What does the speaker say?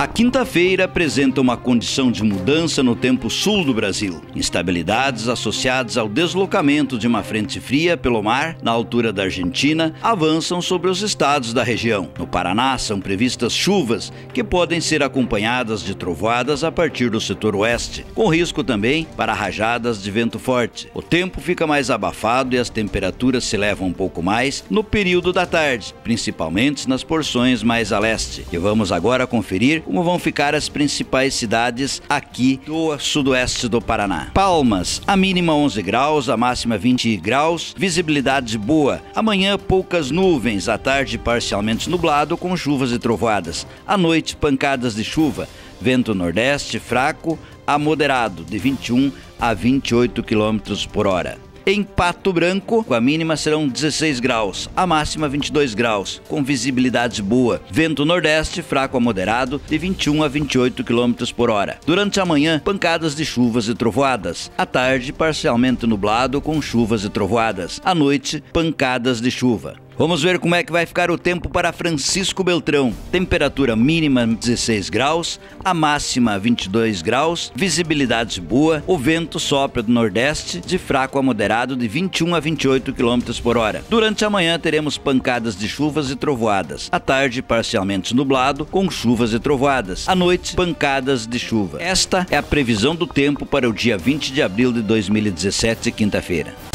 A quinta-feira apresenta uma condição de mudança no tempo sul do Brasil. Instabilidades associadas ao deslocamento de uma frente fria pelo mar, na altura da Argentina, avançam sobre os estados da região. No Paraná são previstas chuvas que podem ser acompanhadas de trovoadas a partir do setor oeste, com risco também para rajadas de vento forte. O tempo fica mais abafado e as temperaturas se elevam um pouco mais no período da tarde, principalmente nas porções mais a leste. E vamos agora conferir como vão ficar as principais cidades aqui do sudoeste do Paraná. Palmas, a mínima 11 graus, a máxima 20 graus, visibilidade boa. Amanhã poucas nuvens, à tarde parcialmente nublado com chuvas e trovoadas. À noite pancadas de chuva, vento nordeste fraco a moderado de 21 a 28 km por hora. Em Pato Branco, a mínima serão 16 graus, a máxima 22 graus, com visibilidade boa. Vento nordeste fraco a moderado de 21 a 28 km por hora. Durante a manhã, pancadas de chuvas e trovoadas. À tarde, parcialmente nublado com chuvas e trovoadas. À noite, pancadas de chuva. Vamos ver como é que vai ficar o tempo para Francisco Beltrão. Temperatura mínima 16 graus, a máxima 22 graus, visibilidade boa, o vento sopra do nordeste de fraco a moderado de 21 a 28 km por hora. Durante a manhã teremos pancadas de chuvas e trovoadas. À tarde, parcialmente nublado, com chuvas e trovoadas. À noite, pancadas de chuva. Esta é a previsão do tempo para o dia 20 de abril de 2017, quinta-feira.